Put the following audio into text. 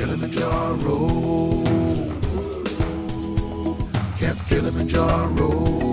Kilimanjaro. Camp Kilimanjaro.